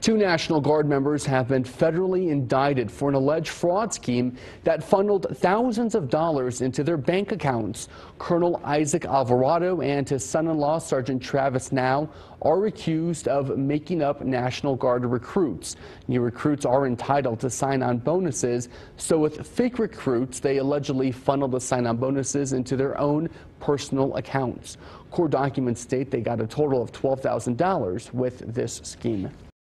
Two National Guard members have been federally indicted for an alleged fraud scheme that funneled thousands of dollars into their bank accounts. Colonel Isaac Alvarado and his son-in-law, Sergeant Travis Now, are accused of making up National Guard recruits. New recruits are entitled to sign-on bonuses, so with fake recruits, they allegedly funneled the sign-on bonuses into their own personal accounts. Court documents state they got a total of $12,000 with this scheme.